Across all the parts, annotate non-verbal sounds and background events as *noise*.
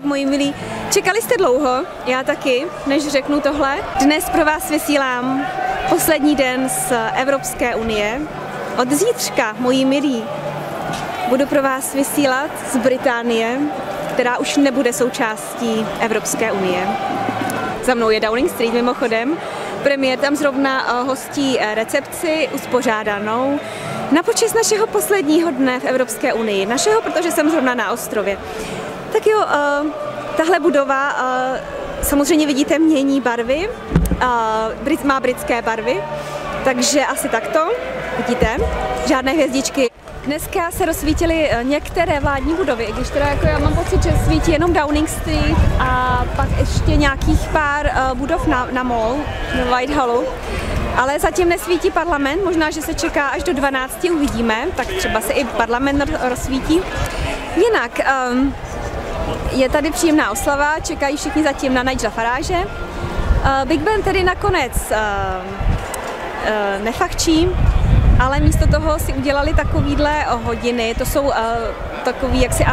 tak moji milí. Čekali jste dlouho, já taky, než řeknu tohle. Dnes pro vás vysílám poslední den z Evropské unie. Od zítřka, moji milí, budu pro vás vysílat z Británie, která už nebude součástí Evropské unie. Za mnou je Downing Street mimochodem. Premiér tam zrovna eh, hostí eh, recepci uspořádanou na počest našeho posledního dne v Evropské unii. Našeho, protože jsem zrovna na ostrově. Tak jo, uh, tahle budova uh, samozřejmě vidíte mění barvy, uh, má britské barvy, takže asi takto, vidíte, žádné hvězdičky. Dneska se rozsvítily některé vládní budovy, když teda jako já mám pocit, že svítí jenom Downing Street a pak ještě nějakých pár budov na, na mall, na Whitehallu. Ale zatím nesvítí parlament, možná, že se čeká až do 12, uvidíme, tak třeba se i parlament rozsvítí. Jinak, um, je tady příjemná oslava, čekají všichni zatím na Nigela Faráže. Uh, Big Ben tedy nakonec uh, uh, nefachčí, ale místo toho si udělali takovýhle hodiny, to jsou uh, takový jaksi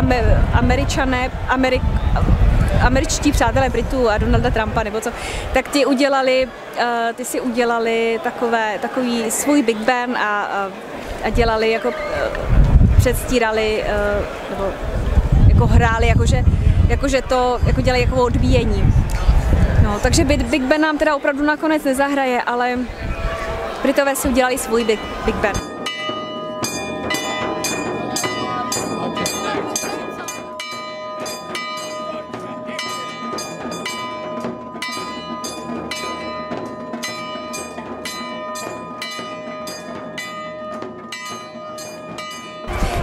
američané, Amerik, američtí přátelé Britů a Donalda Trumpa nebo co, tak ty udělali, uh, ty si udělali takové, takový svůj Big Ben a, uh, a dělali jako, uh, předstírali, uh, nebo jako hráli, jakože, jakože to jako dělají jako odbíjení. No, takže Big Ben nám teda opravdu nakonec nezahraje, ale Britové si udělali svůj Big, Big Ben.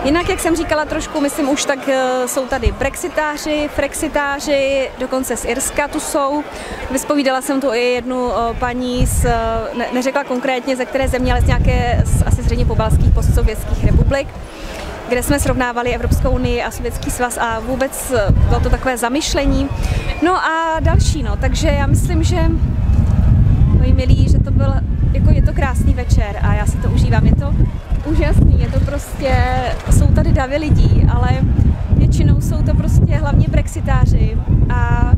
Jinak, jak jsem říkala trošku, myslím už, tak eh, jsou tady brexitáři, frexitáři, dokonce z Irska tu jsou. Vyspovídala jsem tu i jednu eh, paní, z, eh, ne, neřekla konkrétně ze které země, ale z nějaké z asi zřejmě pobalských postsovětských republik kde jsme srovnávali Evropskou unii a Sovětský svaz a vůbec bylo to takové zamyšlení. No a další, no, takže já myslím, že moji milí, že to byl, jako je to krásný večer a já si to užívám, je to úžasný, je to prostě, jsou tady davy lidí, ale většinou jsou to prostě hlavně brexitáři a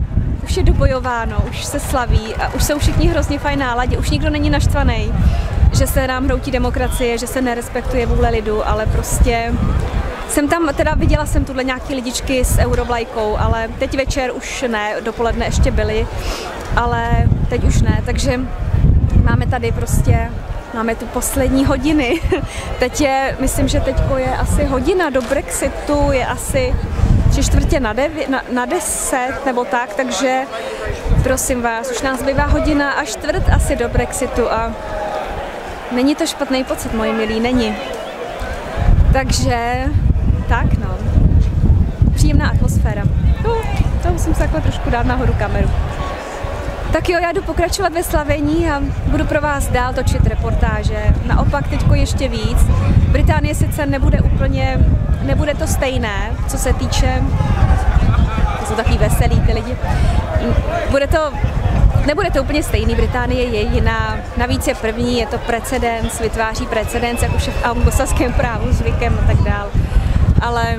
už je dobojováno, už se slaví a už jsou všichni hrozně fajn náladě, už nikdo není naštvaný, že se nám hroutí demokracie, že se nerespektuje vůle lidu, ale prostě jsem tam, teda viděla jsem tuhle nějaký lidičky s eurovlajkou, ale teď večer už ne, dopoledne ještě byly, ale teď už ne, takže máme tady prostě Máme tu poslední hodiny. *laughs* Teď je, myslím, že teď je asi hodina do Brexitu, je asi tři čtvrtě na, devět, na, na deset nebo tak, takže prosím vás, už nás bývá hodina a čtvrt asi do Brexitu a není to špatný pocit, moji milí, není. Takže tak no, příjemná atmosféra. To, to musím se takhle trošku dát nahoru kameru. Tak jo, já jdu pokračovat ve slavení a budu pro vás dál točit reportáže. Naopak teďko ještě víc. Británie sice nebude úplně, nebude to stejné, co se týče, to jsou takový veselí ty lidi, bude to Nebude to úplně stejný, Británie je jiná, navíc je první, je to precedens, vytváří precedens, jak už je v anglosaském právu zvykem a tak dál. Ale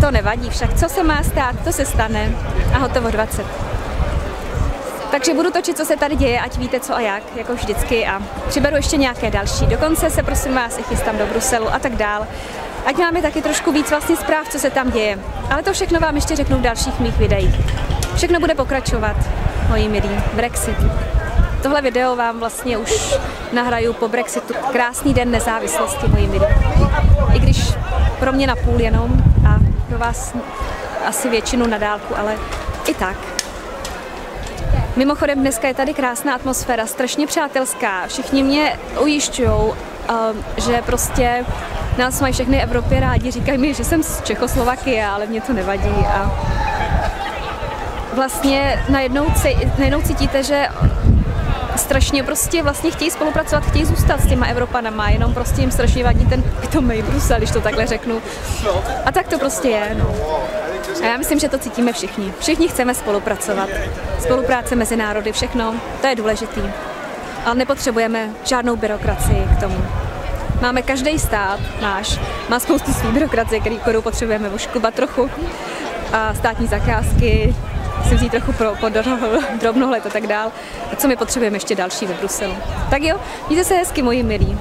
to nevadí však, co se má stát, to se stane a hotovo 20. Takže budu točit, co se tady děje, ať víte co a jak, jako vždycky a přiberu ještě nějaké další. Dokonce se prosím vás i chystám do Bruselu a tak dál. Ať máme taky trošku víc vlastně zpráv, co se tam děje. Ale to všechno vám ještě řeknu v dalších mých videích. Všechno bude pokračovat, moji milí. Brexit. Tohle video vám vlastně už nahraju po Brexitu. Krásný den nezávislosti, moji milí. I když pro mě na půl jenom a pro vás asi většinu na dálku, ale i tak. Mimochodem dneska je tady krásná atmosféra, strašně přátelská. Všichni mě ujišťují, um, že prostě nás mají všechny Evropě rádi. Říkají mi, že jsem z Čechoslovakie, ale mě to nevadí. A vlastně najednou, najednou cítíte, že strašně prostě vlastně chtějí spolupracovat, chtějí zůstat s těma Evropanama, jenom prostě jim strašně vadí ten pitomý Brusel, když to takhle řeknu. A tak to prostě je, no. A já myslím, že to cítíme všichni. Všichni chceme spolupracovat. Spolupráce mezi národy, všechno, to je důležitý. Ale nepotřebujeme žádnou byrokracii k tomu. Máme každý stát, náš, má spoustu svých byrokracie, který, kterou potřebujeme oškubat trochu. a státní zakázky, si vzít trochu pro, po drobnohled a tak dál. A co my potřebujeme ještě další ve Bruselu. Tak jo, mějte se hezky, moji milí.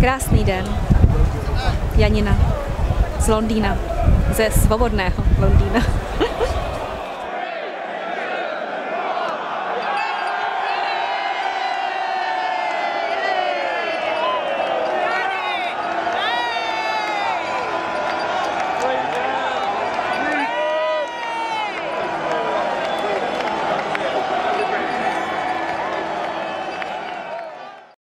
Krásný den. Janina z Londýna, ze svobodného Londýna.